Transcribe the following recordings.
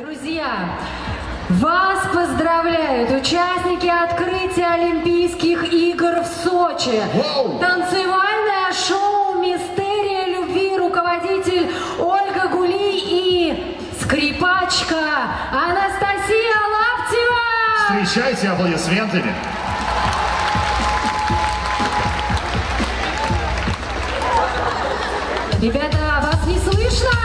Друзья, вас поздравляют участники открытия Олимпийских игр в Сочи. Вау! Танцевальное шоу «Мистерия любви» руководитель Ольга Гули и скрипачка Анастасия Лаптева. Встречайте аплодисментами. Ребята, вас не слышно?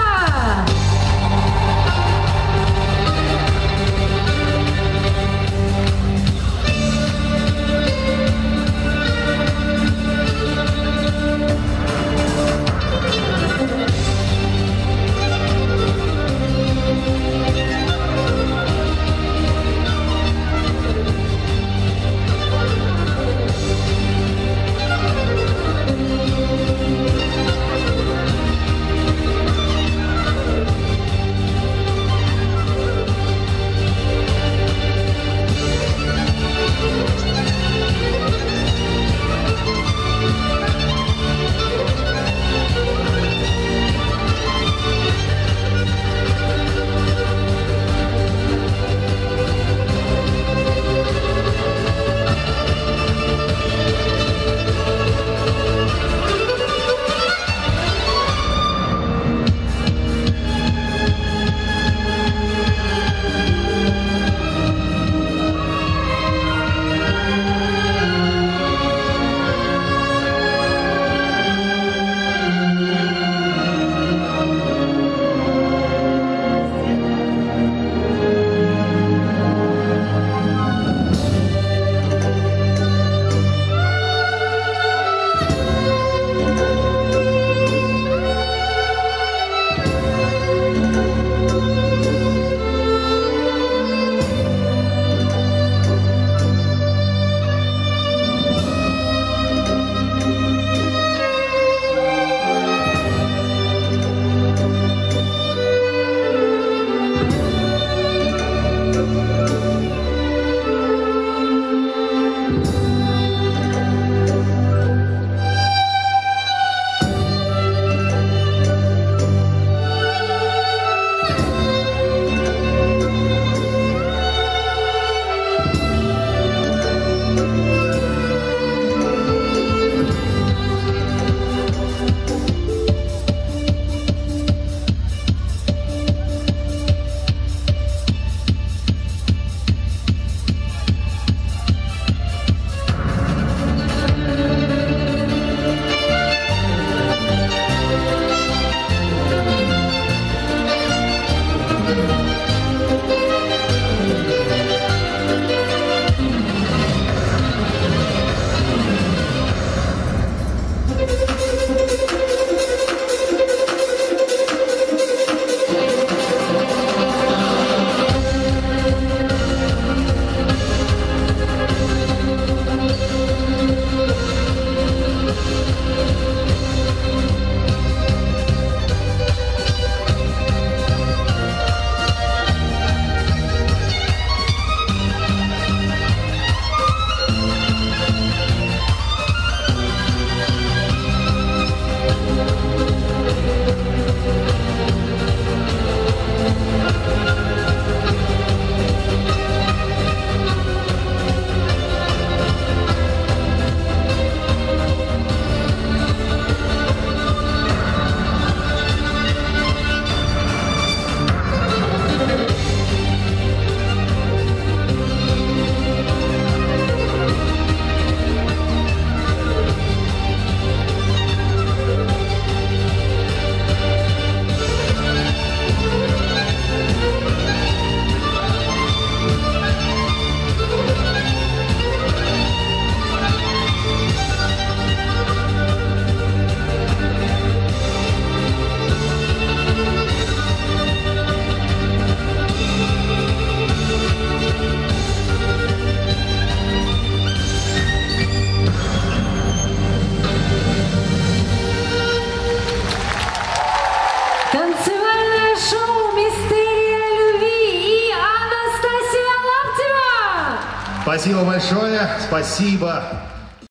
Спасибо большое. Спасибо.